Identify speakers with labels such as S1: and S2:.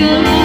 S1: good.